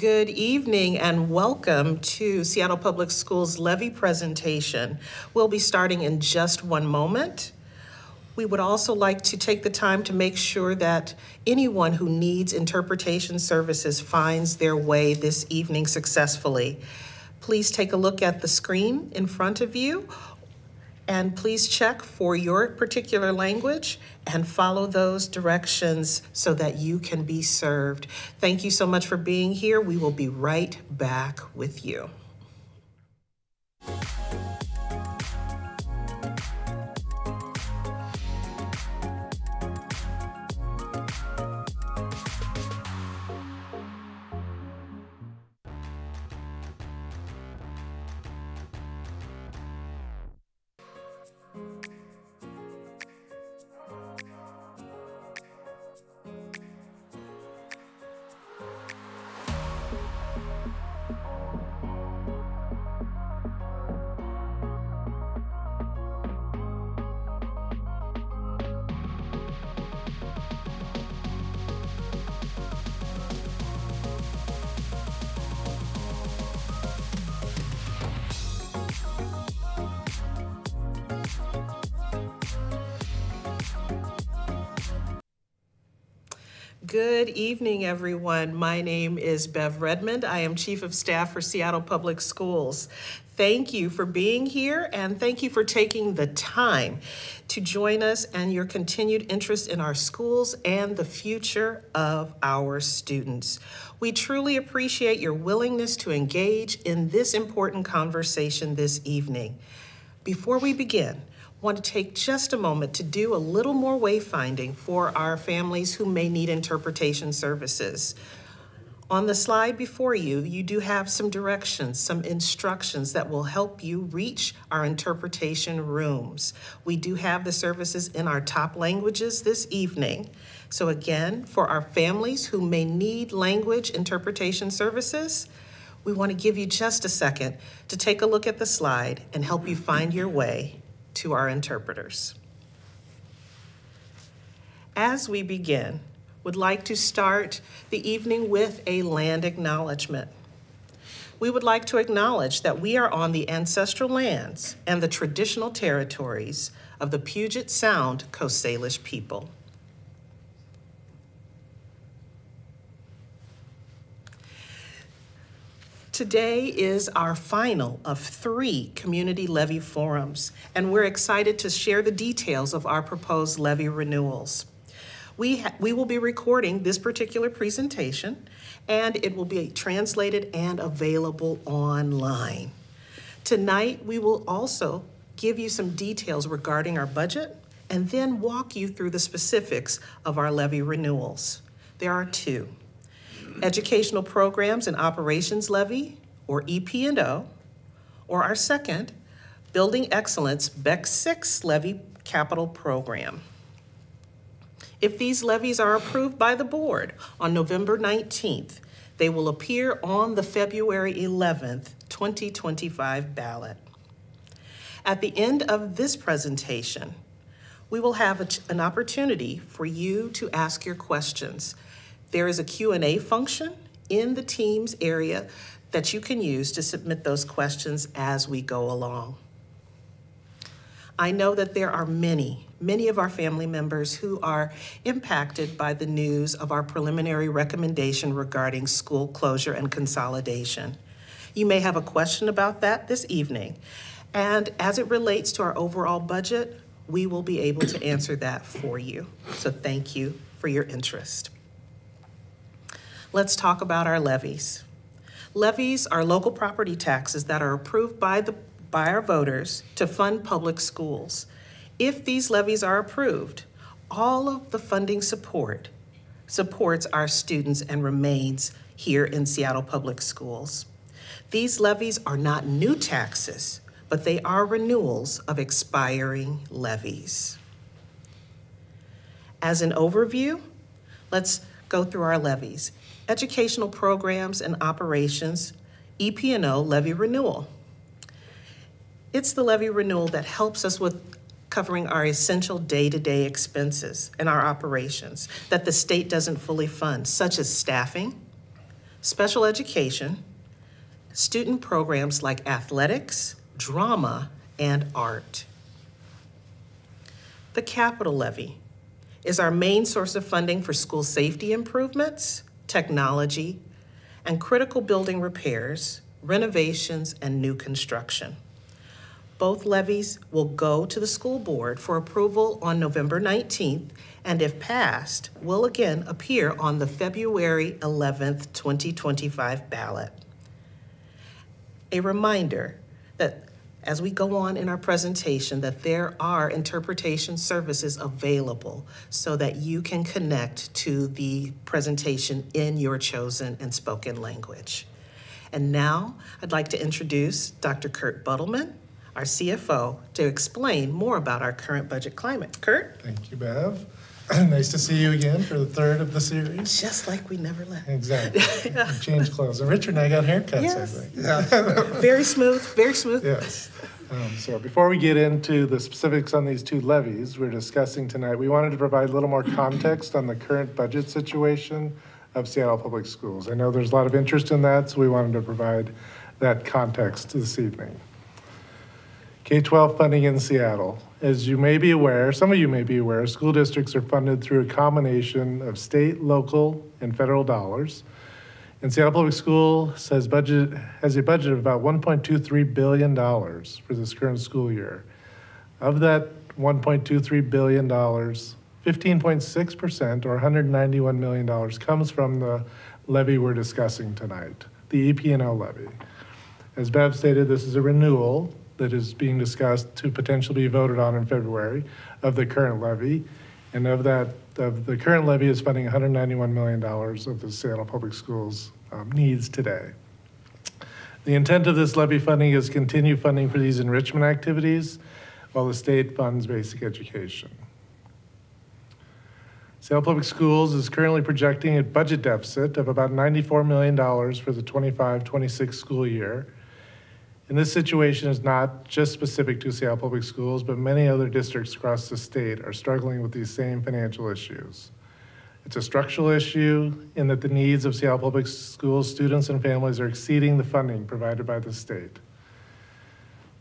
Good evening and welcome to Seattle Public Schools levy presentation. We'll be starting in just one moment. We would also like to take the time to make sure that anyone who needs interpretation services finds their way this evening successfully. Please take a look at the screen in front of you and please check for your particular language and follow those directions so that you can be served. Thank you so much for being here. We will be right back with you. Everyone. My name is Bev Redmond. I am Chief of Staff for Seattle Public Schools. Thank you for being here and thank you for taking the time to join us and your continued interest in our schools and the future of our students. We truly appreciate your willingness to engage in this important conversation this evening. Before we begin, want to take just a moment to do a little more wayfinding for our families who may need interpretation services. On the slide before you, you do have some directions, some instructions that will help you reach our interpretation rooms. We do have the services in our top languages this evening. So again, for our families who may need language interpretation services, we want to give you just a second to take a look at the slide and help you find your way to our interpreters. As we begin, would like to start the evening with a land acknowledgement. We would like to acknowledge that we are on the ancestral lands and the traditional territories of the Puget Sound Coast Salish people. Today is our final of three community levy forums, and we're excited to share the details of our proposed levy renewals. We, we will be recording this particular presentation, and it will be translated and available online. Tonight, we will also give you some details regarding our budget and then walk you through the specifics of our levy renewals. There are two. Educational Programs and Operations Levy, or EP&O, or our second, Building Excellence BEX 6 Levy Capital Program. If these levies are approved by the board on November 19th, they will appear on the February 11th, 2025 ballot. At the end of this presentation, we will have an opportunity for you to ask your questions there is a Q&A function in the Teams area that you can use to submit those questions as we go along. I know that there are many, many of our family members who are impacted by the news of our preliminary recommendation regarding school closure and consolidation. You may have a question about that this evening. And as it relates to our overall budget, we will be able to answer that for you. So thank you for your interest. Let's talk about our levies. Levies are local property taxes that are approved by, the, by our voters to fund public schools. If these levies are approved, all of the funding support supports our students and remains here in Seattle Public Schools. These levies are not new taxes, but they are renewals of expiring levies. As an overview, let's go through our levies. Educational programs and operations, EP&O levy renewal. It's the levy renewal that helps us with covering our essential day-to-day expenses and our operations that the state doesn't fully fund, such as staffing, special education, student programs like athletics, drama, and art. The capital levy is our main source of funding for school safety improvements, technology, and critical building repairs, renovations, and new construction. Both levies will go to the school board for approval on November 19th, and if passed, will again appear on the February 11th, 2025 ballot. A reminder that as we go on in our presentation that there are interpretation services available so that you can connect to the presentation in your chosen and spoken language. And now I'd like to introduce Dr. Kurt Buttleman, our CFO, to explain more about our current budget climate. Kurt? Thank you, Bev. nice to see you again for the third of the series. Just like we never left. Exactly. yeah. Change clothes. And Richard and I got haircuts, yes. I think. Yeah. very smooth, very smooth. Yes. Um, so before we get into the specifics on these two levies we're discussing tonight, we wanted to provide a little more context on the current budget situation of Seattle Public Schools. I know there's a lot of interest in that, so we wanted to provide that context this evening. K-12 funding in Seattle. As you may be aware, some of you may be aware, school districts are funded through a combination of state, local, and federal dollars. And Seattle Public Schools has budget has a budget of about 1.23 billion dollars for this current school year. Of that 1.23 billion dollars, 15.6 percent, or 191 million dollars, comes from the levy we're discussing tonight, the EP&O levy. As Bev stated, this is a renewal that is being discussed to potentially be voted on in February of the current levy. And of that, of the current levy is funding $191 million of the Seattle Public Schools um, needs today. The intent of this levy funding is continue funding for these enrichment activities while the state funds basic education. Seattle Public Schools is currently projecting a budget deficit of about $94 million for the 25-26 school year, and this situation is not just specific to Seattle Public Schools, but many other districts across the state are struggling with these same financial issues. It's a structural issue in that the needs of Seattle Public Schools students and families are exceeding the funding provided by the state.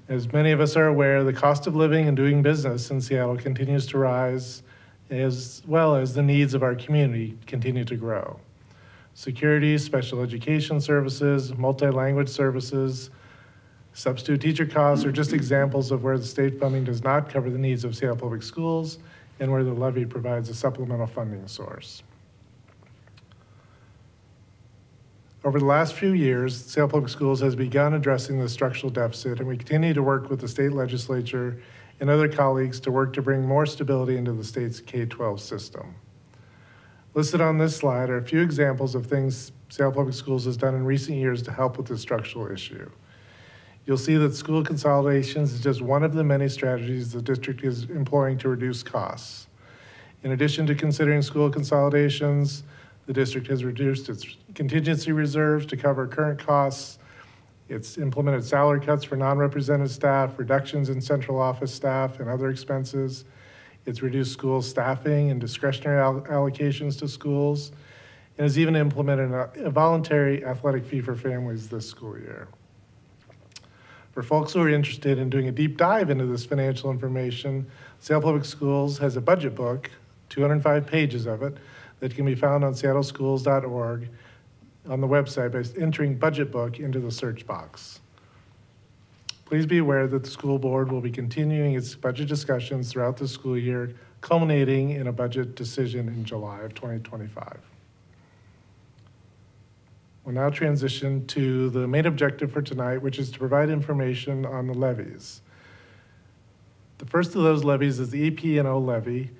As many of us are aware, the cost of living and doing business in Seattle continues to rise, as well as the needs of our community continue to grow. Security, special education services, multi-language services, Substitute teacher costs are just examples of where the state funding does not cover the needs of Seattle Public Schools and where the levy provides a supplemental funding source. Over the last few years, Seattle Public Schools has begun addressing the structural deficit, and we continue to work with the state legislature and other colleagues to work to bring more stability into the state's K-12 system. Listed on this slide are a few examples of things Seattle Public Schools has done in recent years to help with this structural issue. You'll see that school consolidations is just one of the many strategies the district is employing to reduce costs. In addition to considering school consolidations, the district has reduced its contingency reserves to cover current costs. It's implemented salary cuts for non-represented staff, reductions in central office staff and other expenses. It's reduced school staffing and discretionary all allocations to schools, and has even implemented a voluntary athletic fee for families this school year. For folks who are interested in doing a deep dive into this financial information, Seattle Public Schools has a budget book, 205 pages of it, that can be found on seattleschools.org on the website by entering budget book into the search box. Please be aware that the school board will be continuing its budget discussions throughout the school year, culminating in a budget decision in July of 2025. We'll now transition to the main objective for tonight, which is to provide information on the levies. The first of those levies is the EP&O levy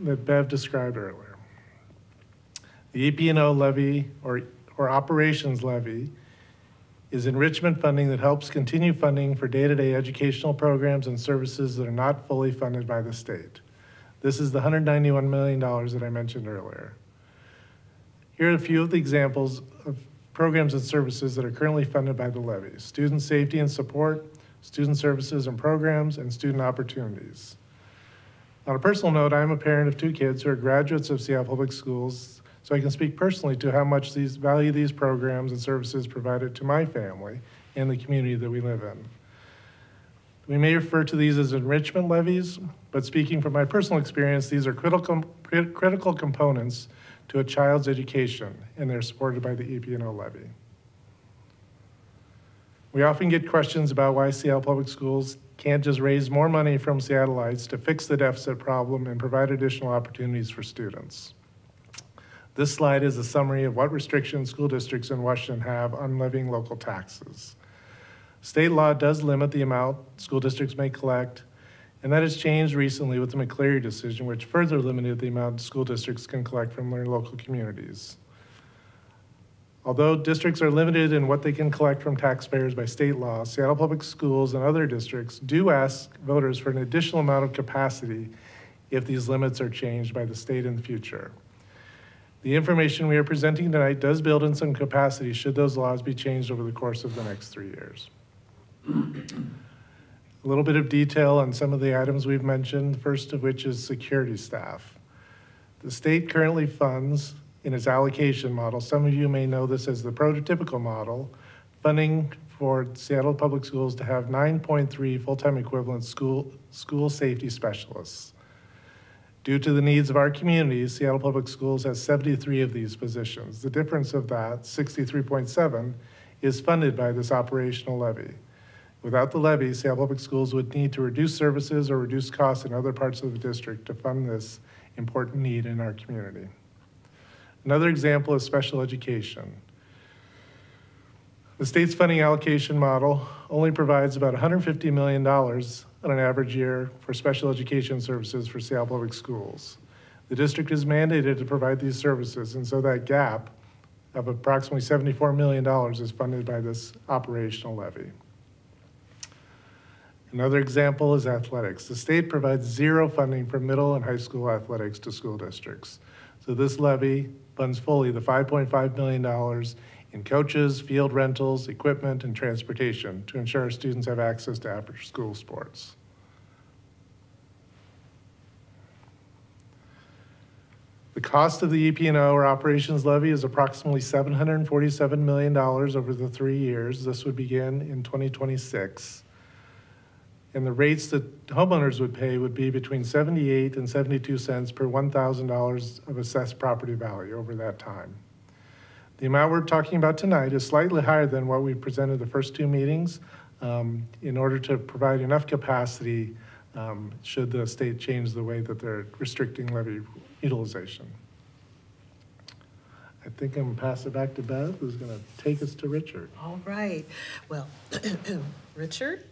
that Bev described earlier. The EP&O levy, or, or operations levy, is enrichment funding that helps continue funding for day-to-day educational programs and services that are not fully funded by the state. This is the $191 million that I mentioned earlier. Here are a few of the examples of programs and services that are currently funded by the levy. Student safety and support, student services and programs, and student opportunities. On a personal note, I'm a parent of two kids who are graduates of Seattle Public Schools, so I can speak personally to how much these value these programs and services provided to my family and the community that we live in. We may refer to these as enrichment levies, but speaking from my personal experience, these are critical, critical components to a child's education, and they're supported by the EP&O levy. We often get questions about why Seattle Public Schools can't just raise more money from Seattleites to fix the deficit problem and provide additional opportunities for students. This slide is a summary of what restrictions school districts in Washington have on levying local taxes. State law does limit the amount school districts may collect, and that has changed recently with the McCleary decision, which further limited the amount school districts can collect from their local communities. Although districts are limited in what they can collect from taxpayers by state law, Seattle Public Schools and other districts do ask voters for an additional amount of capacity if these limits are changed by the state in the future. The information we are presenting tonight does build in some capacity should those laws be changed over the course of the next three years. A little bit of detail on some of the items we've mentioned, first of which is security staff. The state currently funds in its allocation model. Some of you may know this as the prototypical model, funding for Seattle Public Schools to have 9.3 full-time equivalent school, school safety specialists. Due to the needs of our communities, Seattle Public Schools has 73 of these positions. The difference of that, 63.7, is funded by this operational levy. Without the levy, Seattle Public Schools would need to reduce services or reduce costs in other parts of the district to fund this important need in our community. Another example is special education. The state's funding allocation model only provides about $150 million on an average year for special education services for Seattle Public Schools. The district is mandated to provide these services, and so that gap of approximately $74 million is funded by this operational levy. Another example is athletics. The state provides zero funding for middle and high school athletics to school districts. So this levy funds fully the $5.5 million in coaches, field rentals, equipment, and transportation to ensure students have access to after-school sports. The cost of the EP&O or operations levy is approximately $747 million over the three years. This would begin in 2026 and the rates that homeowners would pay would be between 78 and 72 cents per $1,000 of assessed property value over that time. The amount we're talking about tonight is slightly higher than what we presented the first two meetings um, in order to provide enough capacity um, should the state change the way that they're restricting levy utilization. I think I'm gonna pass it back to Bev, who's gonna take us to Richard. All right. Well, Richard?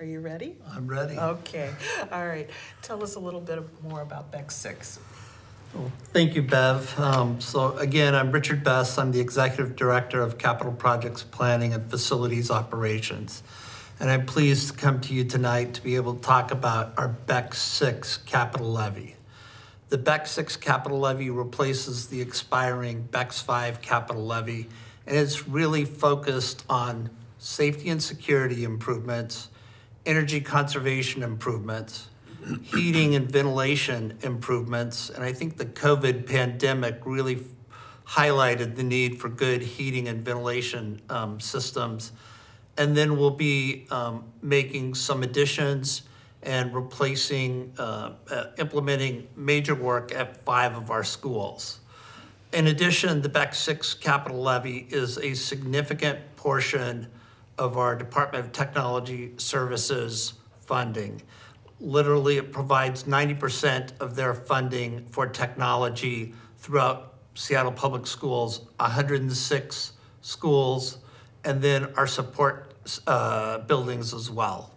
Are you ready? I'm ready. Okay, all right. Tell us a little bit more about BEX 6. Well, thank you, Bev. Um, so again, I'm Richard Best. I'm the Executive Director of Capital Projects Planning and Facilities Operations. And I'm pleased to come to you tonight to be able to talk about our BEX 6 capital levy. The BEX 6 capital levy replaces the expiring BEX 5 capital levy, and it's really focused on safety and security improvements, energy conservation improvements, heating and ventilation improvements, and I think the COVID pandemic really highlighted the need for good heating and ventilation um, systems. And then we'll be um, making some additions and replacing, uh, uh, implementing major work at five of our schools. In addition, the BEX 6 capital levy is a significant portion of our Department of Technology Services funding. Literally, it provides 90% of their funding for technology throughout Seattle Public Schools, 106 schools, and then our support uh, buildings as well.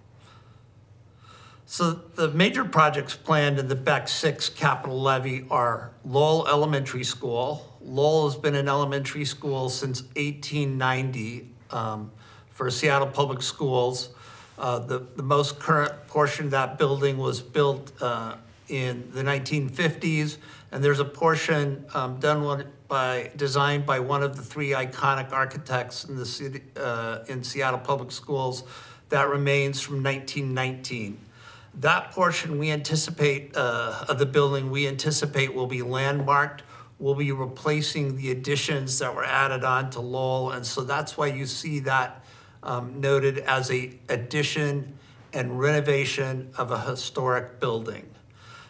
So the major projects planned in the BEX 6 capital levy are Lowell Elementary School. Lowell has been an elementary school since 1890 um, for Seattle Public Schools. Uh, The, the most current portion of that building was built uh, in the 1950s, and there's a portion um, done by, designed by one of the three iconic architects in the city, uh, in Seattle Public Schools that remains from 1919. That portion we anticipate, uh, of the building, we anticipate will be landmarked. We'll be replacing the additions that were added on to Lowell, and so that's why you see that um, noted as a addition and renovation of a historic building.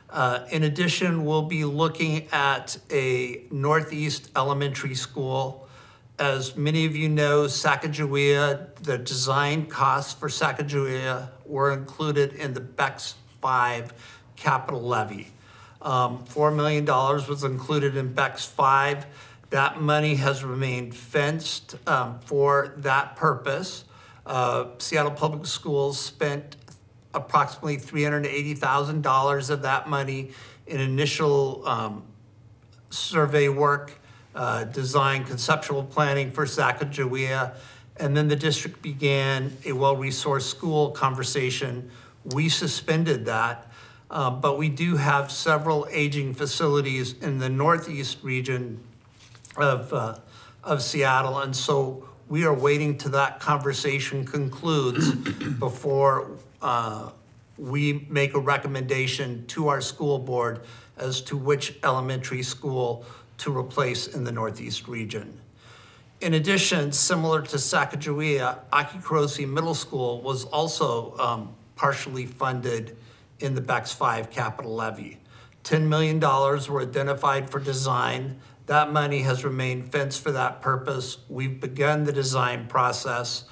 Uh, In addition, we'll be looking at a Northeast Elementary School. As many of you know, Sacagawea, the design costs for Sacagawea were included in the BEX 5 capital levy. Um, $4 million was included in BEX 5. That money has remained fenced um, for that purpose. Uh, Seattle Public Schools spent approximately $380,000 of that money in initial um, survey work, uh, design, conceptual planning for Sacagawea. And then the district began a well-resourced school conversation. We suspended that, uh, but we do have several aging facilities in the northeast region of, uh, of Seattle. And so we are waiting till that conversation concludes before uh, we make a recommendation to our school board as to which elementary school to replace in the northeast region. In addition, similar to Sacagawea, Aki Kurose Middle School was also um, partially funded in the BEX 5 capital levy. $10 million were identified for design. That money has remained fenced for that purpose. We've begun the design process.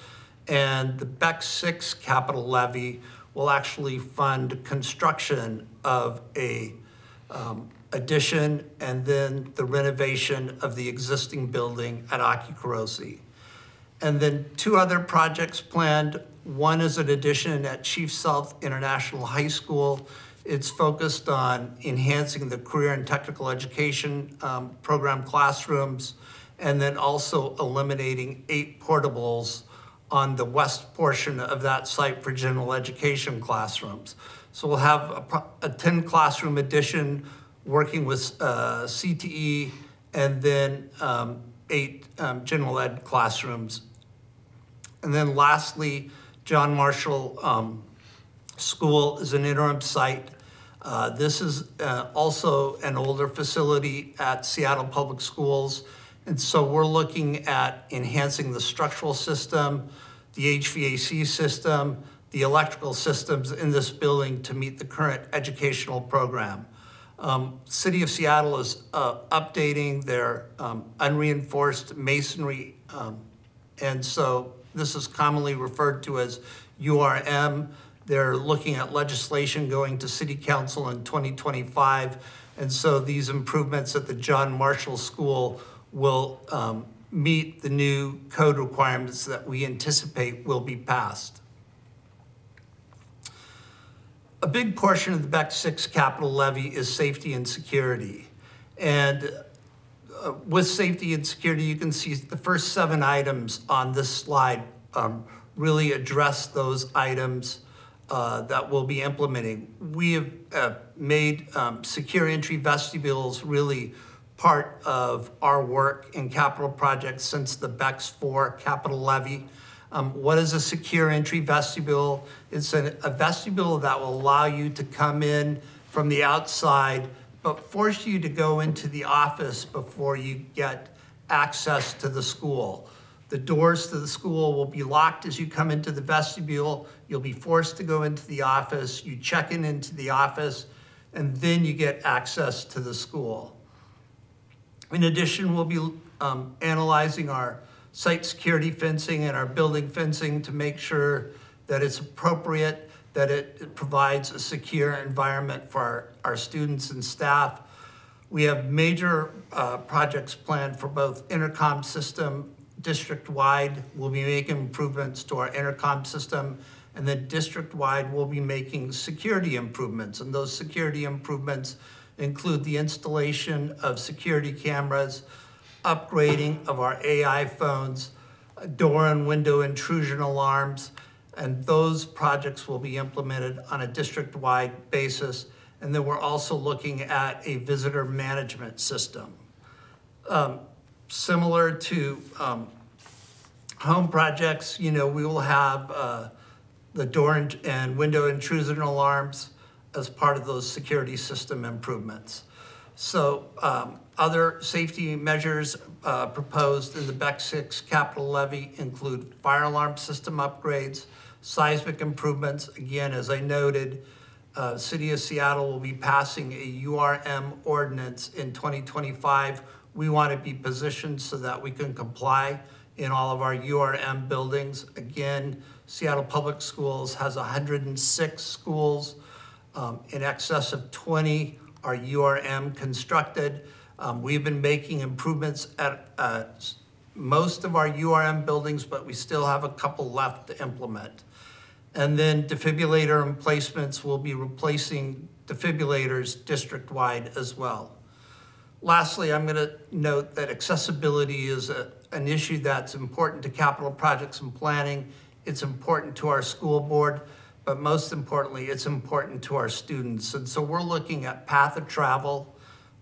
And the BEX 6 capital levy will actually fund construction of a um, addition and then the renovation of the existing building at Aki Kurose. And then two other projects planned. One is an addition at Chief Sealth International High School. It's focused on enhancing the career and technical education um, program classrooms, and then also eliminating eight portables on the west portion of that site for general education classrooms. So we'll have a a 10 classroom addition working with uh, CTE, and then um, eight um, general ed classrooms and then lastly, John Marshall um, School is an interim site. Uh, This is uh, also an older facility at Seattle Public Schools. And so we're looking at enhancing the structural system, the HVAC system, the electrical systems in this building to meet the current educational program. Um, City of Seattle is uh, updating their um, unreinforced masonry um, and so this is commonly referred to as URM. They're looking at legislation going to city council in 2025. And so these improvements at the John Marshall School will um, meet the new code requirements that we anticipate will be passed. A big portion of the BEX 6 capital levy is safety and security. And uh, with safety and security, you can see the first seven items on this slide um, really address those items uh, that we'll be implementing. We have uh, made um, secure entry vestibules really part of our work in capital projects since the BEX 4 capital levy. Um, What is a secure entry vestibule? It's a a vestibule that will allow you to come in from the outside but force you to go into the office before you get access to the school. The doors to the school will be locked as you come into the vestibule. You'll be forced to go into the office. You check in into the office, and then you get access to the school. In addition, we'll be um, analyzing our site security fencing and our building fencing to make sure that it's appropriate, that it it provides a secure environment for our, our students and staff. We have major uh, projects planned for both intercom system, district-wide. We'll be making improvements to our intercom system, and then district-wide, we'll be making security improvements. And those security improvements include the installation of security cameras, upgrading of our AI phones, door and window intrusion alarms, and those projects will be implemented on a district-wide basis. And then we're also looking at a visitor management system. Um, Similar to um, home projects, you know, we will have uh, the door and- window intrusion alarms as part of those security system improvements. So um, other safety measures uh, proposed in the BEX 6 capital levy include fire alarm system upgrades, seismic improvements. Again, as I noted, uh, City of Seattle will be passing a URM ordinance in 2025. We want to be positioned so that we can comply in all of our URM buildings. Again, Seattle Public Schools has 106 schools. Um, In excess of 20 are URM constructed. Um, We've been making improvements at uh, most of our URM buildings, but we still have a couple left to implement. And then defibrillator emplacements will be replacing defibrillators district-wide as well. Lastly, I'm going to note that accessibility is a- an issue that's important to capital projects and planning. It's important to our school board, but most importantly, it's important to our students. And so we're looking at path of travel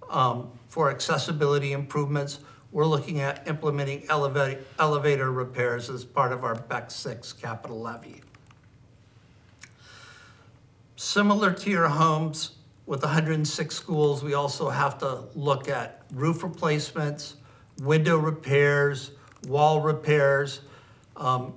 um, for accessibility improvements. We're looking at implementing elevator repairs as part of our BEX 6 capital levy. Similar to your homes, with 106 schools, we also have to look at roof replacements, window repairs, wall repairs. Um,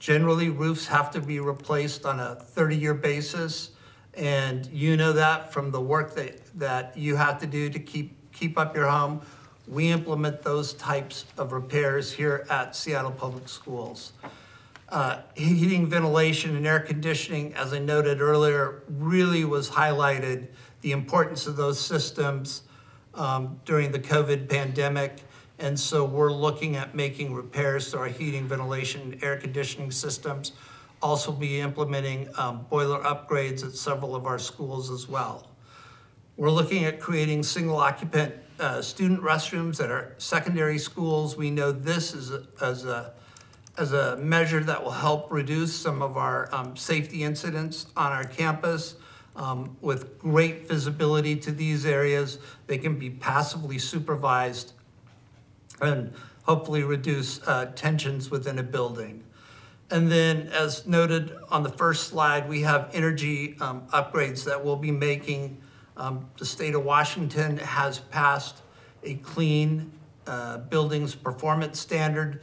Generally, roofs have to be replaced on a 30-year basis, and you know that from the work that, that you have to do to keep, keep up your home. We implement those types of repairs here at Seattle Public Schools. Uh, Heating, ventilation, and air conditioning, as I noted earlier, really was highlighted, the importance of those systems um, during the COVID pandemic. And so we're looking at making repairs to our heating, ventilation, and air conditioning systems. Also be implementing um, boiler upgrades at several of our schools as well. We're looking at creating single occupant uh, student restrooms at our secondary schools. We know this is a- as a, as a measure that will help reduce some of our um, safety incidents on our campus. Um, With great visibility to these areas, they can be passively supervised and hopefully reduce uh, tensions within a building. And then, as noted on the first slide, we have energy um, upgrades that we'll be making. Um, The state of Washington has passed a clean uh, buildings performance standard,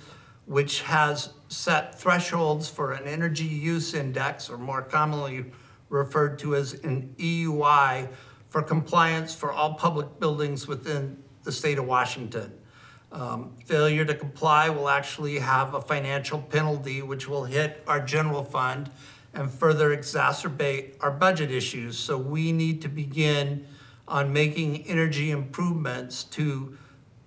which has set thresholds for an energy use index, or more commonly referred to as an EUI, for compliance for all public buildings within the state of Washington. Um, Failure to comply will actually have a financial penalty, which will hit our general fund and further exacerbate our budget issues. So we need to begin on making energy improvements to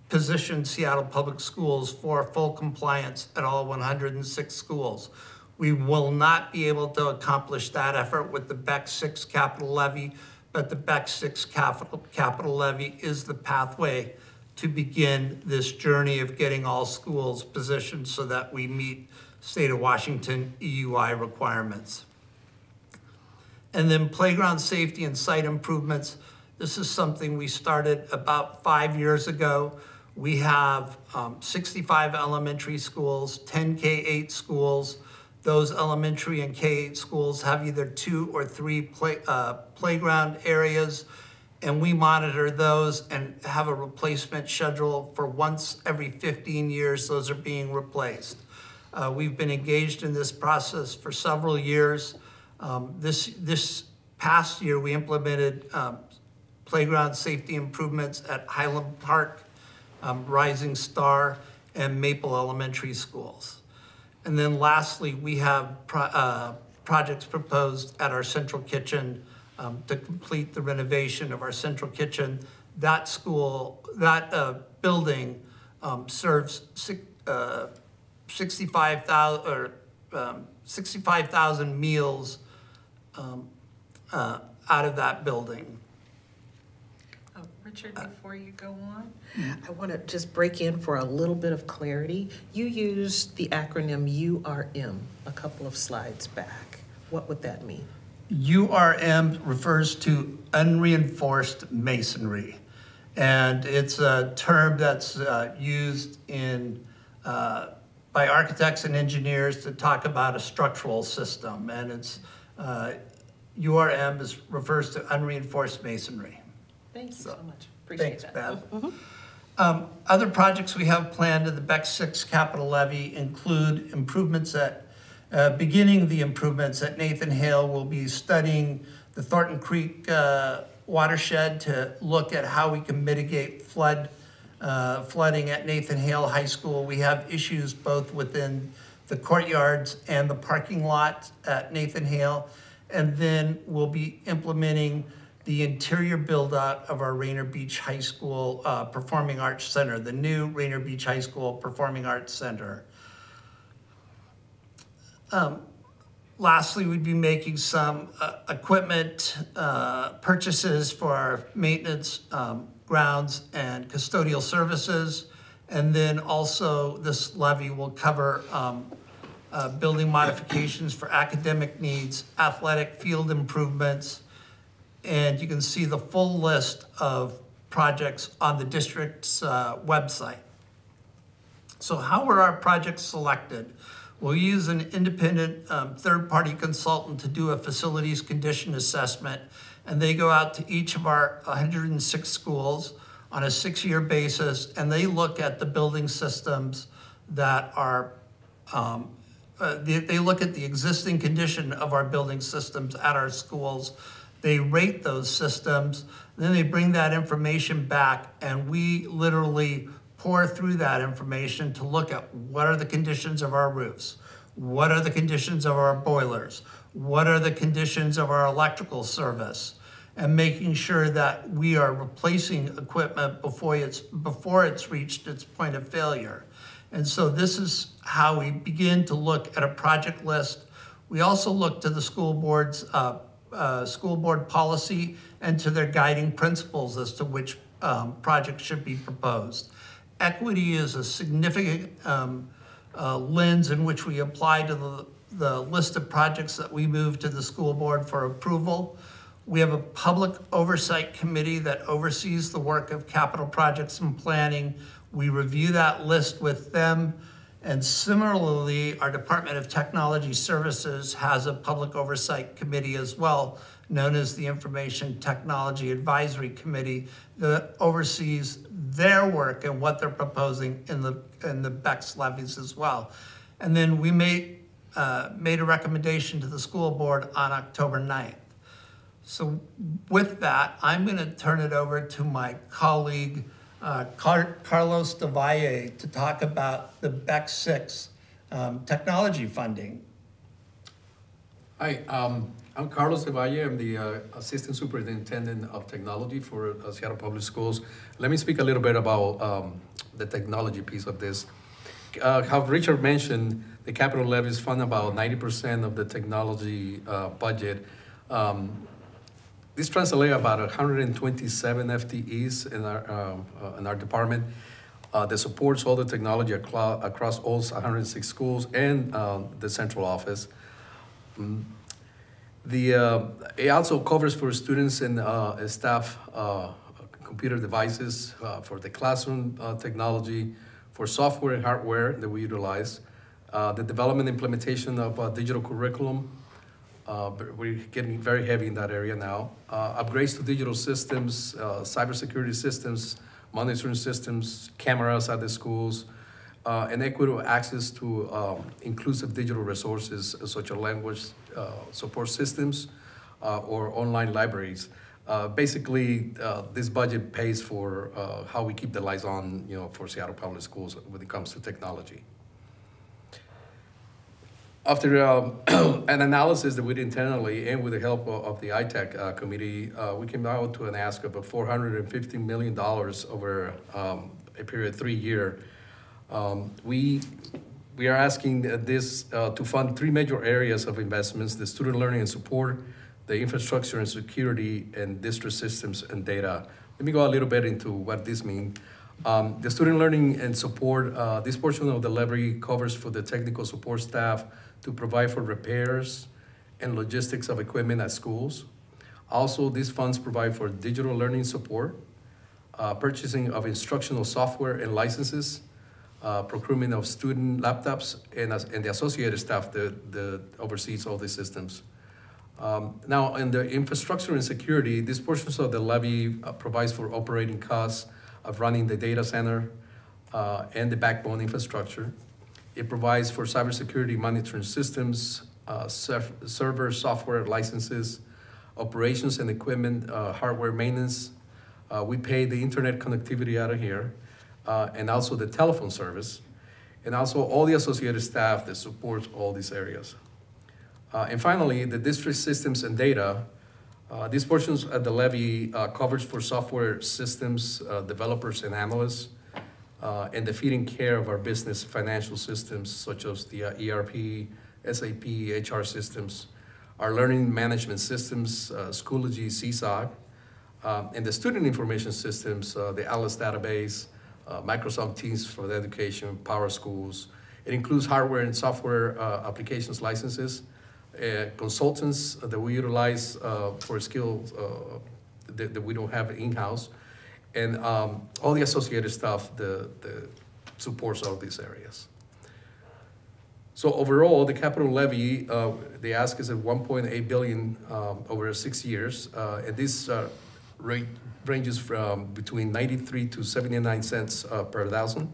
position Seattle Public Schools for full compliance at all 106 schools. We will not be able to accomplish that effort with the BEX 6 capital levy, but the BEX 6 capital, capital levy is the pathway to begin this journey of getting all schools positioned so that we meet state of Washington EUI requirements. And then playground safety and site improvements. This is something we started about five years ago. We have um, 65 elementary schools, 10 K-8 schools. Those elementary and K-8 schools have either two or three play, uh, playground areas. and we monitor those and have a replacement schedule for once every 15 years, those are being replaced. Uh, We've been engaged in this process for several years. Um, This, this past year, we implemented um, playground safety improvements at Highland Park, um, Rising Star, and Maple Elementary Schools. And then lastly, we have pro- uh, projects proposed at our central kitchen um, to complete the renovation of our central kitchen. That school, that uh, building um, serves uh, 65,000, or um, 65,000 meals um, uh, out of that building. Uh, Richard, before you go on, I want to just break in for a little bit of clarity. You used the acronym URM a couple of slides back. What would that mean? URM refers to unreinforced masonry. And it's a term that's uh, used in, uh, by architects and engineers to talk about a structural system. And it's, uh, URM is, refers to unreinforced masonry. Thank you so much. Appreciate Thanks, that. Bev. Um, Other projects we have planned in the BEX six capital levy include improvements at, uh, beginning the improvements at Nathan Hale. We'll be studying the Thornton Creek uh, watershed to look at how we can mitigate flood, uh, flooding at Nathan Hale High School. We have issues both within the courtyards and the parking lot at Nathan Hale. And then we'll be implementing the interior build-out of our Rainier Beach High School uh, Performing Arts Center, the new Rainier Beach High School Performing Arts Center. Um, Lastly, we'd be making some uh, equipment uh, purchases for our maintenance, um, grounds, and custodial services. And then also, this levy will cover um, uh, building modifications for academic needs, athletic field improvements, and you can see the full list of projects on the district's uh, website. So how were our projects selected? We'll use an independent um, third-party consultant to do a facilities condition assessment, and they go out to each of our 106 schools on a six-year basis, and they look at the building systems that are um, uh, they, they look at the existing condition of our building systems at our schools. They rate those systems, then they bring that information back, and we literally pour through that information to look at what are the conditions of our roofs? What are the conditions of our boilers? What are the conditions of our electrical service? And making sure that we are replacing equipment before it's, before it's reached its point of failure. And so this is how we begin to look at a project list. We also look to the school board's, uh, uh, school board policy and to their guiding principles as to which um, project should be proposed. Equity is a significant um, uh, lens in which we apply to the, the list of projects that we move to the school board for approval. We have a public oversight committee that oversees the work of capital projects and planning. We review that list with them. And similarly, our Department of Technology Services has a public oversight committee as well, known as the Information Technology Advisory Committee, that oversees their work and what they're proposing in the, in the BEX levies as well. And then we made, uh, made a recommendation to the school board on October 9th. So with that, I'm going to turn it over to my colleague, uh, Car- Carlos Del Valle, to talk about the BEX 6 um, technology funding. Hi, um, I'm Carlos Del Valle. I'm the uh, Assistant Superintendent of Technology for uh, Seattle Public Schools. Let me speak a little bit about um, the technology piece of this. Uh, how Richard mentioned, the capital levies fund about 90% of the technology uh, budget. Um, this translates about 127 FTEs in our, um, uh, in our department uh, that supports all the technology across all 106 schools and um, the central office. Mm. The, uh, it also covers for students and uh, staff uh, computer devices uh, for the classroom uh, technology, for software and hardware that we utilize, uh, the development and implementation of uh, digital curriculum, Uh, We're getting very heavy in that area now. Uh, Upgrades to digital systems, uh, cybersecurity systems, monitoring systems, cameras at the schools, uh, and equitable access to um, inclusive digital resources such as language uh, support systems uh, or online libraries. Uh, Basically, uh, this budget pays for uh, how we keep the lights on, you know, for Seattle Public Schools when it comes to technology. After um, an analysis that we did internally and with the help of of the ITech uh, committee, uh, we came out to an ask of four hundred and fifty million dollars over um, a period of three year. Um, We, we are asking this uh, to fund three major areas of investments, the student learning and support, the infrastructure and security, and district systems and data. Let me go a little bit into what this means. Um, the student learning and support, uh, this portion of the levy covers for the technical support staff to provide for repairs and logistics of equipment at schools. Also, these funds provide for digital learning support, uh, purchasing of instructional software and licenses, uh, procurement of student laptops, and, and the associated staff that, that oversees all these systems. Um, Now, in the infrastructure and security, these portions of the levy uh, provides for operating costs of running the data center uh, and the backbone infrastructure. It provides for cybersecurity monitoring systems, uh, serv- server software licenses, operations and equipment, uh, hardware maintenance. Uh, We pay the internet connectivity out of here, uh, and also the telephone service, and also all the associated staff that supports all these areas. Uh, And finally, the district systems and data, uh, these portions of the levy covers for software systems, developers and analysts, uh, and the feeding care of our business financial systems such as the uh, ERP, SAP, HR systems, our learning management systems, uh, Schoology, CSOC, um, and the student information systems, uh, the Atlas database, uh, Microsoft Teams for the education, Power Schools. It includes hardware and software uh, applications licenses, consultants that we utilize for skills that, that we don't have in-house, and um, all the associated stuff that, that supports all these areas. So overall, the capital levy, uh, the ask is at one point eight billion, um, over six years. Uh, and this, uh, rate ranges from between ninety-three to seventy-nine cents, uh, per thousand,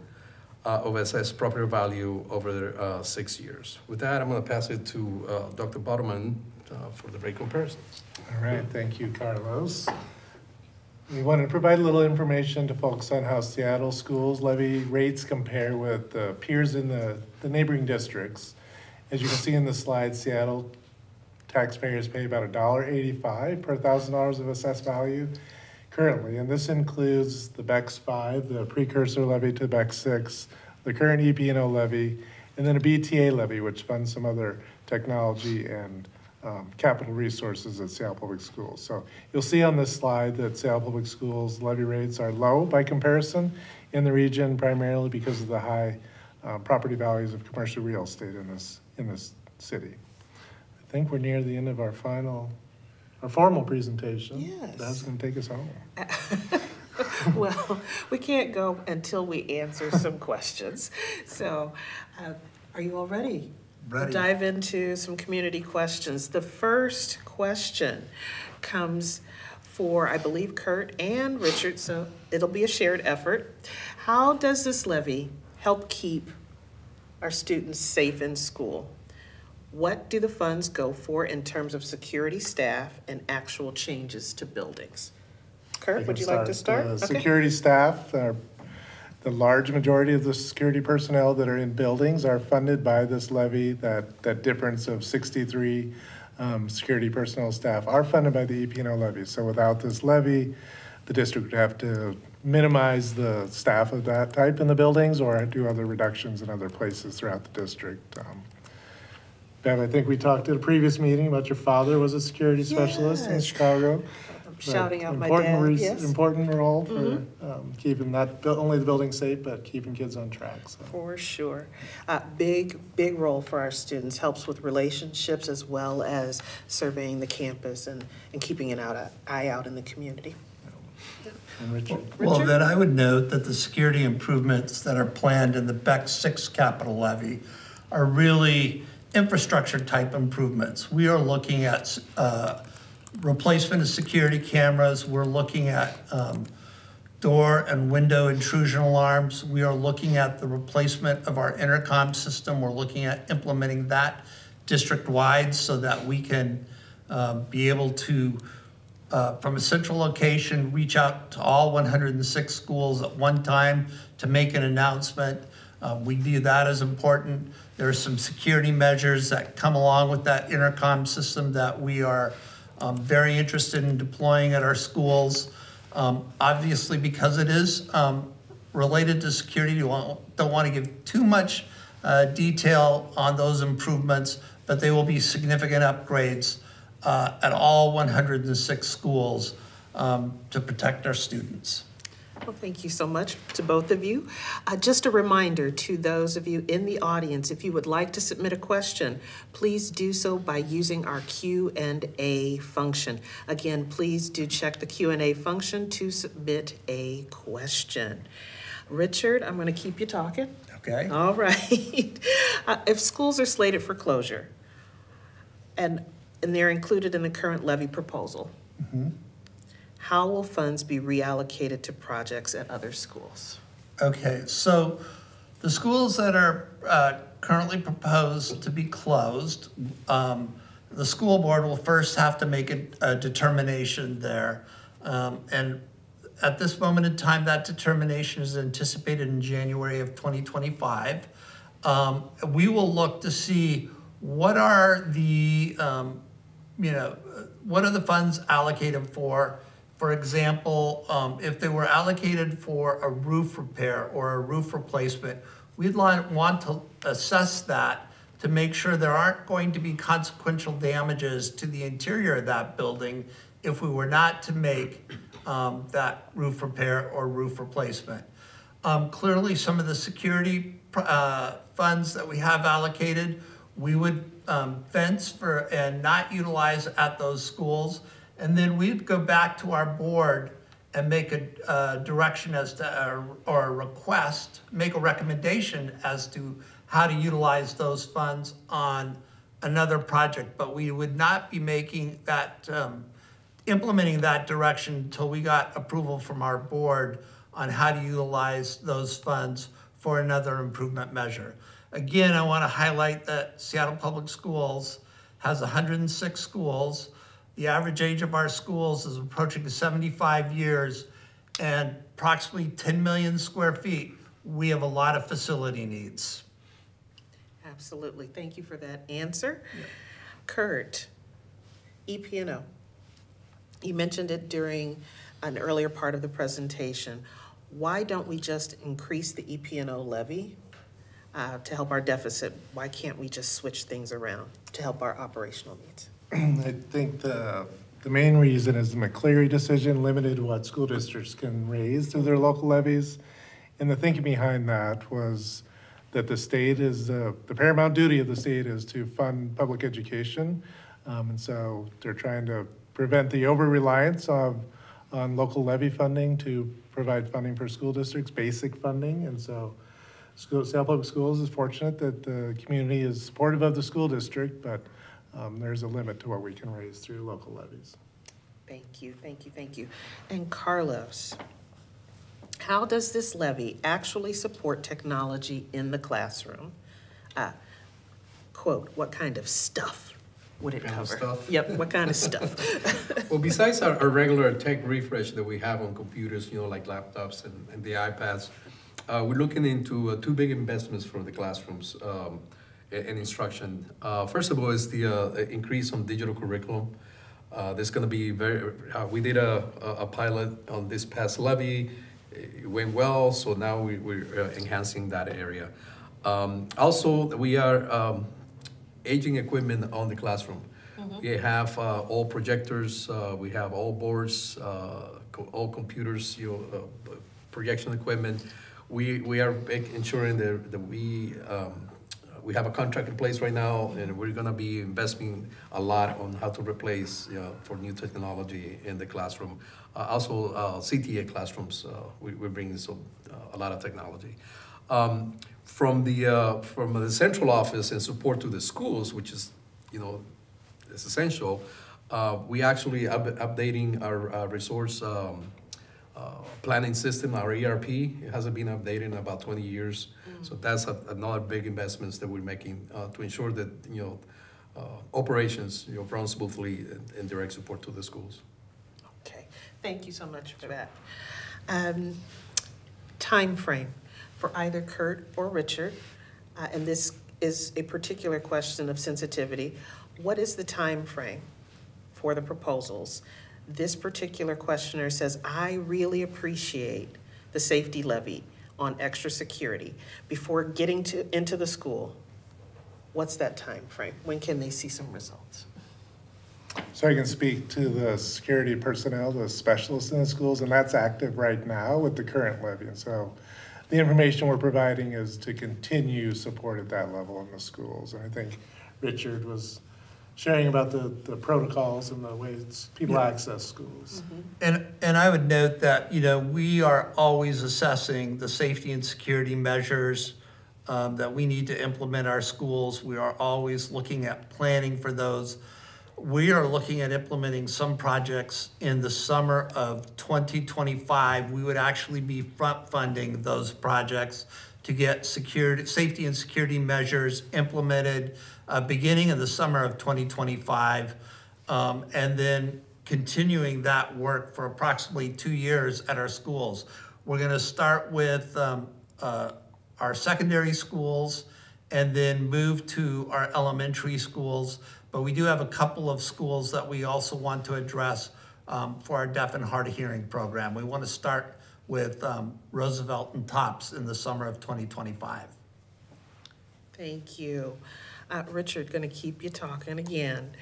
uh, of assessed property value over, uh, six years. With that, I'm gonna pass it to, Dr. Buttleman, for the rate comparison. All right, thank you, Carlos. We wanted to provide a little information to folks on how Seattle schools levy rates compare with the peers in the, the neighboring districts. As you can see in the slide, Seattle taxpayers pay about a dollar eighty-five per thousand dollars of assessed value currently, and this includes the BEX five, the precursor levy to BEX six, the current EP&O levy, and then a BTA levy, which funds some other technology and um, capital resources at Seattle Public Schools. So you'll see on this slide that Seattle Public Schools levy rates are low by comparison in the region primarily because of the high uh, property values of commercial real estate in this, in this city. I think we're near the end of our final, our formal presentation. Yes. That's going to take us home. Well, we can't go until we answer some questions. So, uh, are you all ready? We'll Ready. Dive into some community questions. The first question comes for, I believe, Kurt and Richard, so it'll be a shared effort. How does this levy help keep our students safe in school? What do the funds go for in terms of security staff and actual changes to buildings? Kurt, would you like to start? The Okay. security staff, are- the large majority of the security personnel that are in buildings are funded by this levy. That, that difference of 63 um, security personnel staff are funded by the EP&O levy. So without this levy, the district would have to minimize the staff of that type in the buildings or do other reductions in other places throughout the district. Um, Bev, I think we talked at a previous meeting about your father was a security specialist in Chicago. I'm shouting out my Important dad, res- yes. Important role for um, keeping not only the building safe, but keeping kids on track, so. For sure. Uh, Big, big role for our students, helps with relationships as well as surveying the campus and, and keeping an out, eye out in the community. And Richard, Well, Richard? then I would note that the security improvements that are planned in the BEX six capital levy are really infrastructure type improvements. We are looking at uh, replacement of security cameras. We're looking at um, door and window intrusion alarms. We are looking at the replacement of our intercom system. We're looking at implementing that district-wide so that we can uh, be able to, uh, from a central location, reach out to all 106 schools at one time to make an announcement. Uh, We view that as important. There are some security measures that come along with that intercom system that we are um, very interested in deploying at our schools. Um, Obviously, because it is um, related to security, don't want to give too much uh, detail on those improvements, but they will be significant upgrades uh, at all 106 schools um, to protect our students. Well, thank you so much to both of you. Uh, Just a reminder to those of you in the audience, if you would like to submit a question, please do so by using our Q and A function. Again, please do check the Q and A function to submit a question. Richard, I'm going to keep you talking. Okay? All right. Uh, If schools are slated for closure, and, and they're included in the current levy proposal, how will funds be reallocated to projects at other schools? Okay, so the schools that are uh, currently proposed to be closed, um, the school board will first have to make a a determination there. Um, And at this moment in time, that determination is anticipated in January of 2025. Um, We will look to see what are the, um, you know, what are the funds allocated for? For example, um, if they were allocated for a roof repair or a roof replacement, we'd want to assess that to make sure there aren't going to be consequential damages to the interior of that building if we were not to make um, that roof repair or roof replacement. Um, Clearly, some of the security uh, funds that we have allocated, we would um, fence for and not utilize at those schools. And then we'd go back to our board and make a direction as to, or a request, make a recommendation as to how to utilize those funds on another project. But we would not be making that, um, implementing that direction until we got approval from our board on how to utilize those funds for another improvement measure. Again, I want to highlight that Seattle Public Schools has 106 schools. The average age of our schools is approaching 75 years and approximately 10 million square feet. We have a lot of facility needs. Absolutely. Thank you for that answer. Kurt, E EP&O. You mentioned it during an earlier part of the presentation. Why don't we just increase the EP&O levy uh, to help our deficit? Why can't we just switch things around to help our operational needs? I think the, the main reason is the McCleary decision limited what school districts can raise through their local levies. And the thinking behind that was that the state is, uh, the paramount duty of the state is to fund public education. Um, and so they're trying to prevent the over-reliance of, on local levy funding to provide funding for school districts, basic funding. And so School, Seattle Public Schools is fortunate that the community is supportive of the school district, but um, there's a limit to what we can raise through local levies. Thank you, thank you, thank you. And Carlos, how does this levy actually support technology in the classroom? Uh, Quote, what kind of stuff would it Kind of cover? stuff? Yep, what kind of stuff? Well, besides our, our regular tech refresh that we have on computers, you know, like laptops and, and the iPads, uh, we're looking into uh, two big investments for the classrooms um, and instruction. Uh, first of all, is the uh, increase on digital curriculum. Uh, there's going to be very. Uh, we did a, a pilot on this past levy. It went well, so now we, we're uh, enhancing that area. Um, also, we are um, aging equipment on the classroom. We have uh, all projectors, uh, we have all boards, uh, co- all computers, you know, uh, projection equipment. We, we are ensuring that, that we, um, we have a contract in place right now, and we're gonna be investing a lot on how to replace, uh, for new technology in the classroom. Uh, Also, uh, CTA classrooms, uh, we, we're bringing so, uh, a lot of technology. Um, From the, uh, from the central office and support to the schools, which is, you know, is essential, we actually up- updating our resource um, planning system, our ERP. It hasn't been updated in about 20 years. So that's a- another big investments that we're making uh, to ensure that, you know, uh, operations, you know, run smoothly and- and direct support to the schools. Okay, thank you so much for that. Um, Timeframe for either Kurt or Richard, uh, and this is a particular question of sensitivity. What is the time frame for the proposals? This particular questioner says, "I really appreciate the safety levy on extra security before getting to, into the school." What's that time frame? When can they see some results? So I can speak to the security personnel, the specialists in the schools, and that's active right now with the current levy. And so the information we're providing is to continue support at that level in the schools. And I think Richard was sharing about the, the protocols and the ways people access schools. And, and I would note that, you know, we are always assessing the safety and security measures um, that we need to implement our schools. We are always looking at planning for those. We are looking at implementing some projects in the summer of 2025. We would actually be front funding those projects to get security, safety and security measures implemented uh, beginning in the summer of 2025. Um, and then continuing that work for approximately two years at our schools. We're gonna start with, um, uh, our secondary schools and then move to our elementary schools. But we do have a couple of schools that we also want to address, um, for our deaf and hard of hearing program. We wanna start with, um, Roosevelt and Tops in the summer of twenty twenty-five. Thank you. Uh, Richard, going to keep you talking again.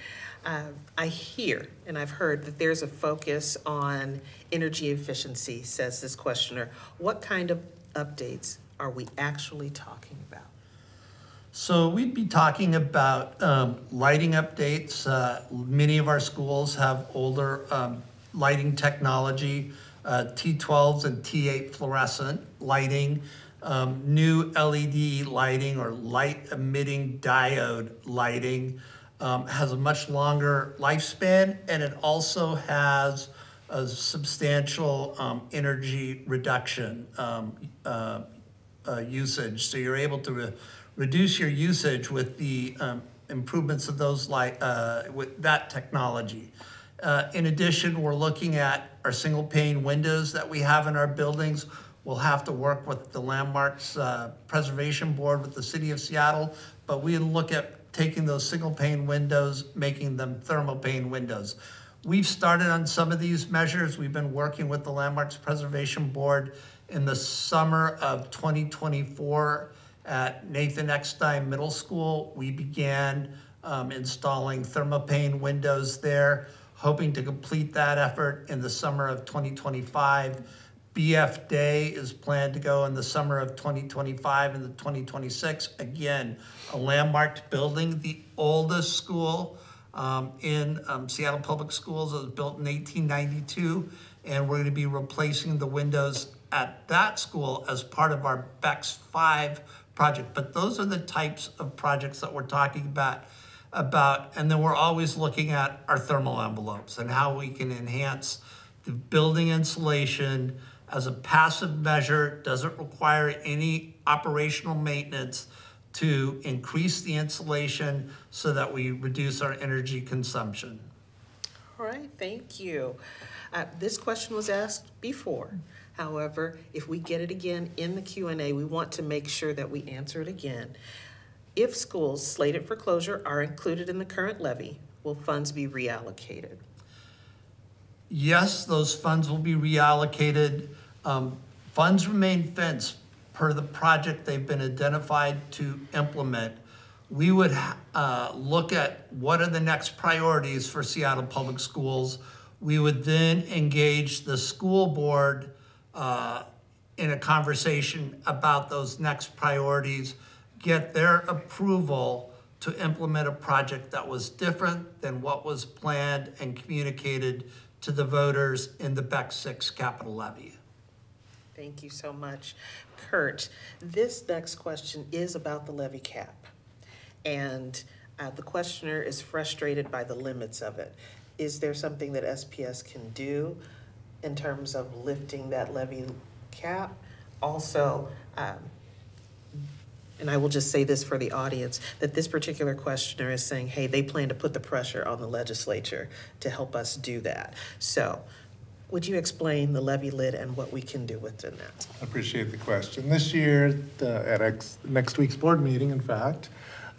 Uh, I hear and I've heard that there's a focus on energy efficiency, says this questioner. What kind of updates are we actually talking about? So we'd be talking about um, lighting updates. Uh, Many of our schools have older um, lighting technology, uh, T12s and T8 fluorescent lighting, um, new LED lighting or light emitting diode lighting um, has a much longer lifespan and it also has a substantial um, energy reduction um, uh, uh, usage. So you're able to re- reduce your usage with the um, improvements of those light, uh, with that technology. Uh, in addition, we're looking at our single pane windows that we have in our buildings. We'll have to work with the Landmarks uh, Preservation Board with the City of Seattle, but we look at taking those single pane windows, making them thermal pane windows. We've started on some of these measures. We've been working with the Landmarks Preservation Board in the summer of 2024 at Nathan Eckstein Middle School. We began um, installing thermopane windows there, hoping to complete that effort in the summer of 2025. BF Day is planned to go in the summer of 2025 and the 2026. Again, a landmarked building, the oldest school um, in um, Seattle Public Schools. It was built in 1892, and we're going to be replacing the windows at that school as part of our BEX 5 project. But those are the types of projects that we're talking about. About, and then we're always looking at our thermal envelopes and how we can enhance the building insulation as a passive measure, doesn't require any operational maintenance to increase the insulation so that we reduce our energy consumption. All right, thank you. Uh, This question was asked before. However, if we get it again in the Q and A, we want to make sure that we answer it again. If schools slated for closure are included in the current levy, will funds be reallocated? Yes, those funds will be reallocated. Um, Funds remain fenced per the project they've been identified to implement. We would uh, look at what are the next priorities for Seattle Public Schools. We would then engage the school board uh, in a conversation about those next priorities, get their approval to implement a project that was different than what was planned and communicated to the voters in the BEX 6 capital levy. Thank you so much. Kurt, this next question is about the levy cap. And uh, the questioner is frustrated by the limits of it. Is there something that SPS can do in terms of lifting that levy cap? Also, um, and I will just say this for the audience, that this particular questioner is saying, hey, they plan to put the pressure on the legislature to help us do that. So would you explain the levy lid and what we can do within that? I Appreciate the question. This year, the- at ex- next week's board meeting, in fact,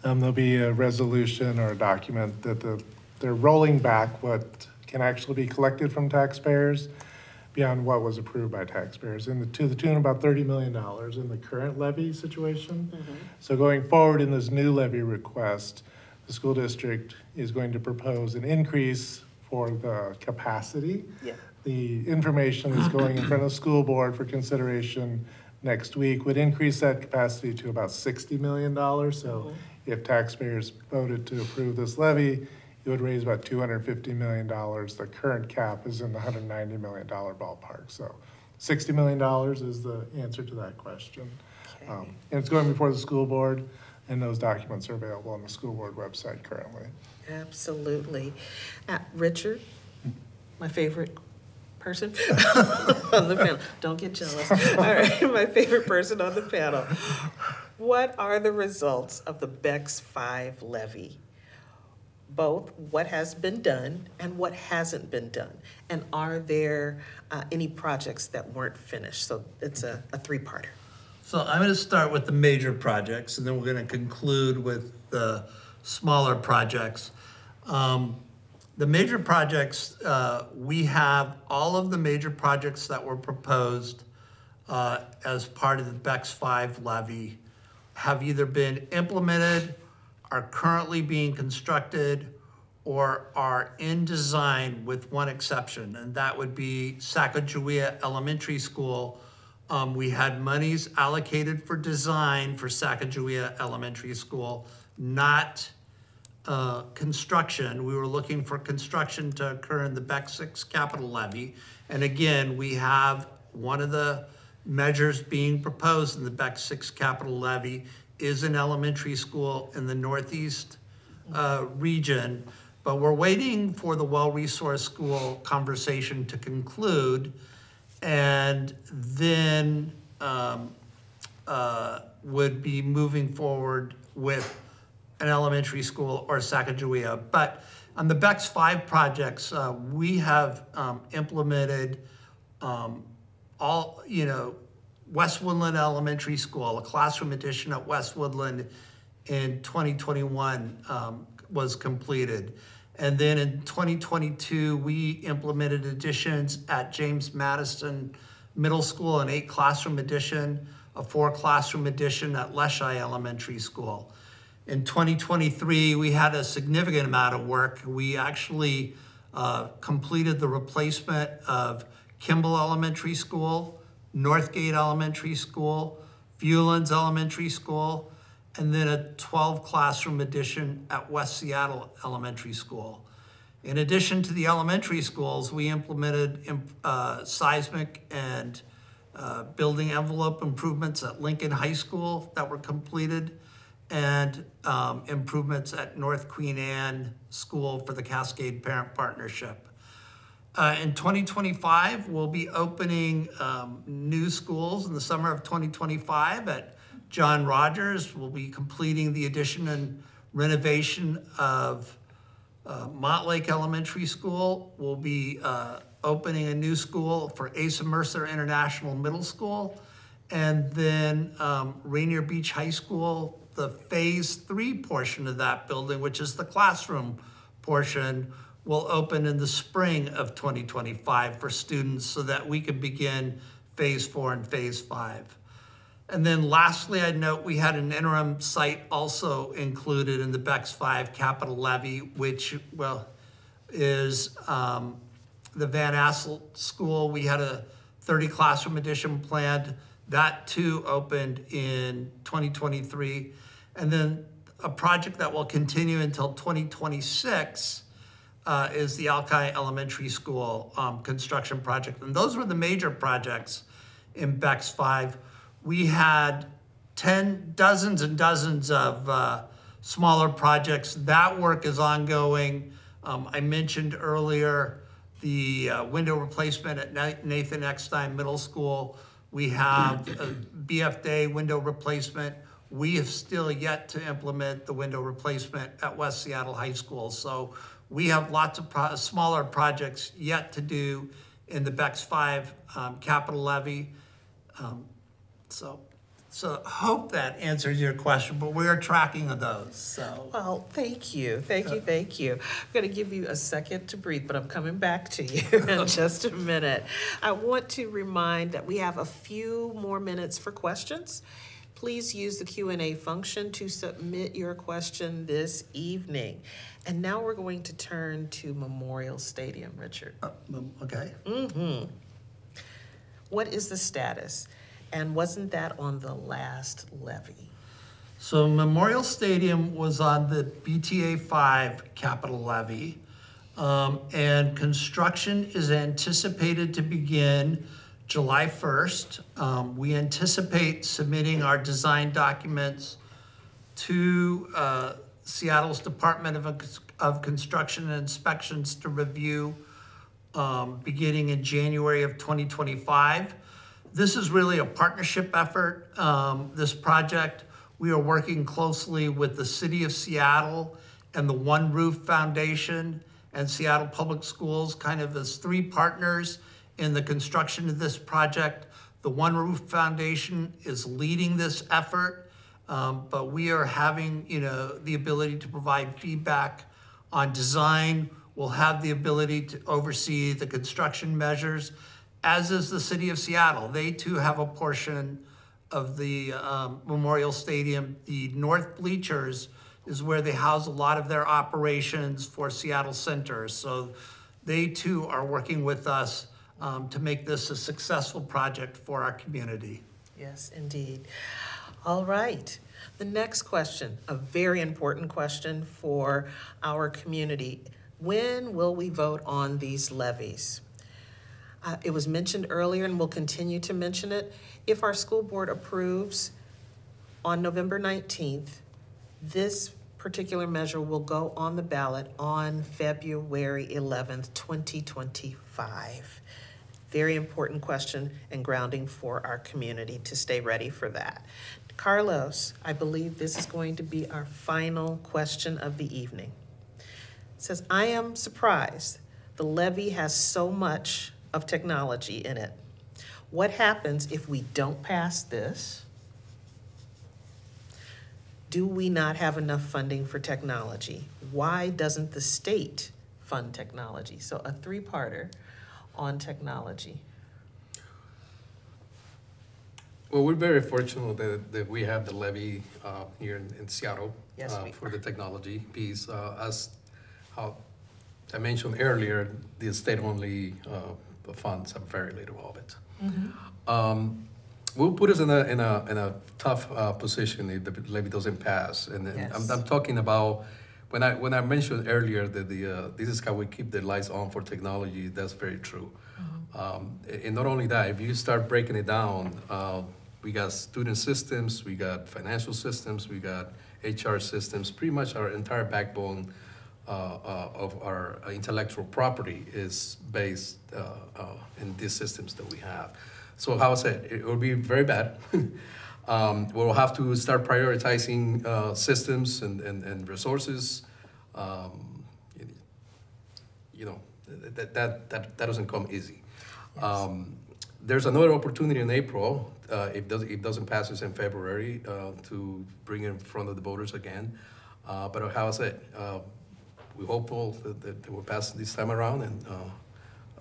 um, there'll be a resolution or a document that the, they're rolling back what can actually be collected from taxpayers beyond what was approved by taxpayers, in the, to the tune of about thirty million dollars in the current levy situation. Mm-hmm. So going forward in this new levy request, the school district is going to propose an increase for the capacity. Yeah. The information is going in front of the school board for consideration next week, would increase that capacity to about sixty million dollars. So mm-hmm. if taxpayers voted to approve this levy, it would raise about two hundred and fifty million dollars. The current cap is in the hundred and ninety million dollar ballpark. So sixty million dollars is the answer to that question. Okay. Um, And it's going before the school board, and those documents are available on the school board website currently. Absolutely. Uh, Richard, my favorite person on the panel. Don't get jealous. All right, my favorite person on the panel. What are the results of the BEX 5 levy? Both what has been done and what hasn't been done? And are there uh, any projects that weren't finished? So it's a, a three-parter. So I'm going to start with the major projects, and then we're going to conclude with the smaller projects. Um, The major projects, uh, we have all of the major projects that were proposed uh, as part of the BEX 5 levy have either been implemented, are currently being constructed, or are in design with one exception, and that would be Sacagawea Elementary School. Um, we had monies allocated for design for Sacagawea Elementary School, not uh, construction. We were looking for construction to occur in the BEX six capital levy. And again, we have one of the measures being proposed in the BEX six capital levy is an elementary school in the northeast uh, region. But we're waiting for the well-resourced school conversation to conclude. And then um, uh, would be moving forward with an elementary school or Sacagawea. But on the BEX 5 projects, uh, we have um, implemented um, all, you know, West Woodland Elementary School, a classroom addition at West Woodland in 2021 um, was completed. And then in 2022, we implemented additions at James Madison Middle School, an eight classroom addition, a four classroom addition at Leschi Elementary School. In 2023, we had a significant amount of work. We actually uh, completed the replacement of Kimball Elementary School, Northgate Elementary School, Viewlands Elementary School, and then a 12 classroom addition at West Seattle Elementary School. In addition to the elementary schools, we implemented uh, seismic and uh, building envelope improvements at Lincoln High School that were completed, and um, improvements at North Queen Anne School for the Cascade Parent Partnership. Uh, in 2025, we'll be opening um, new schools in the summer of 2025 at John Rogers. We'll be completing the addition and renovation of uh, Montlake Elementary School. We'll be uh, opening a new school for Asa Mercer International Middle School. And then um, Rainier Beach High School, the phase three portion of that building, which is the classroom portion, will open in the spring of 2025 for students so that we can begin phase four and phase five. And then lastly, I'd note we had an interim site also included in the BEX 5 capital levy, which, well, is um, the Van Asselt School. We had a 30 classroom addition planned. That too opened in 2023. And then a project that will continue until 2026 uh, is the Alki Elementary School um, construction project. And those were the major projects in BEX Five. We had ten, dozens and dozens of uh, smaller projects. That work is ongoing. Um, I mentioned earlier the uh, window replacement at Nathan Eckstein Middle School. We have a BF Day window replacement. We have still yet to implement the window replacement at West Seattle High School. So we have lots of pro- smaller projects yet to do in the BEX Five um, capital levy. Um, So, so hope that answers your question, but we are tracking of those, so. Well, thank you, thank you, thank you. I'm going to give you a second to breathe, but I'm coming back to you in just a minute. I want to remind that we have a few more minutes for questions. Please use the Q and A function to submit your question this evening. And now we're going to turn to Memorial Stadium, Richard. uh, Okay. What is the status? And wasn't that on the last levy? So Memorial Stadium was on the BTA five capital levy. Um, and construction is anticipated to begin July first. Um, we anticipate submitting our design documents to, uh, Seattle's Department of, of Construction and Inspections to review, um, beginning in January of 2025. This is really a partnership effort, um, this project. We are working closely with the City of Seattle and the One Roof Foundation and Seattle Public Schools, kind of as three partners in the construction of this project. The One Roof Foundation is leading this effort. Um, but we are having, you know, the ability to provide feedback on design. We'll have the ability to oversee the construction measures, as is the city of Seattle. They too have a portion of the um, Memorial Stadium. The north bleachers is where they house a lot of their operations for Seattle Center. So they too are working with us um, to make this a successful project for our community. Yes, indeed. All right. The next question, a very important question for our community. When will we vote on these levies? Uh, It was mentioned earlier, and we'll continue to mention it. If our school board approves on November 19th, this particular measure will go on the ballot on February 11th, 2025. Very important question and grounding for our community to stay ready for that. Carlos, I believe this is going to be our final question of the evening. It says, I am surprised the levy has so much of technology in it. What happens if we don't pass this? Do we not have enough funding for technology? Why doesn't the state fund technology? So a three-parter on technology. Well, we're very fortunate that, that we have the levy uh, here in, in Seattle. Yes, uh, For the technology piece. Uh, As how I mentioned earlier, the state-only uh, funds have very little of it. Um, Will put us in a, in a, in a tough uh, position if the levy doesn't pass. And then I'm, I'm talking about, when I, when I mentioned earlier that the, uh, this is how we keep the lights on for technology, that's very true. Um, And not only that, if you start breaking it down, uh, we got student systems, we got financial systems, we got HR systems, pretty much our entire backbone uh, uh, of our intellectual property is based uh, uh, in these systems that we have. So how I said, it will be very bad. Um, We'll have to start prioritizing uh, systems and, and, and resources. Um, You know, that, that, that, that doesn't come easy. Um, There's another opportunity in April, uh, if does, if doesn't pass this in February, uh, to bring it in front of the voters again. Uh, But how I said, uh, we're hopeful that, that it will pass this time around and uh,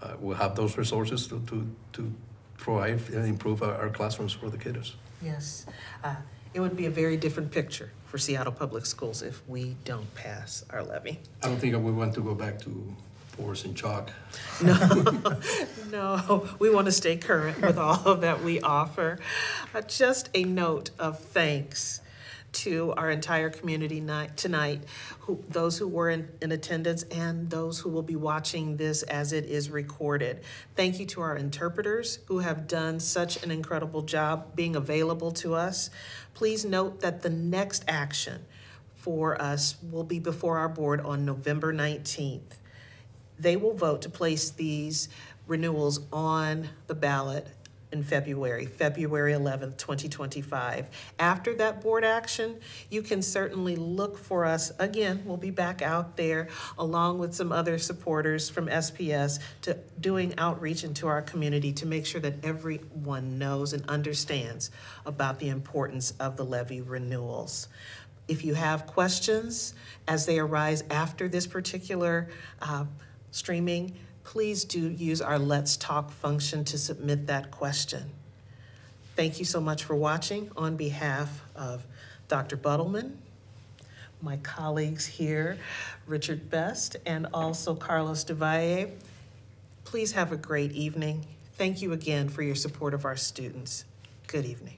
uh, we'll have those resources to, to, to provide and improve our, our classrooms for the kiddos. Yes. Uh, It would be a very different picture for Seattle Public Schools if we don't pass our levy. I don't think we want to go back to force and chalk. No, no, we want to stay current with all that we offer. Uh, Just a note of thanks. To our entire community tonight, who, those who were in, in attendance and those who will be watching this as it is recorded. Thank you to our interpreters who have done such an incredible job being available to us. Please note that the next action for us will be before our board on November 19th. They will vote to place these renewals on the ballot in February, February 11th, 2025. After that board action, you can certainly look for us. Again, we'll be back out there along with some other supporters from SPS to doing outreach into our community to make sure that everyone knows and understands about the importance of the levy renewals. If you have questions as they arise after this particular uh, streaming, please do use our Let's Talk function to submit that question. Thank you so much for watching. On behalf of Dr. Buttleman, my colleagues here, Richard Best, and also Carlos Del Valle, please have a great evening. Thank you again for your support of our students. Good evening.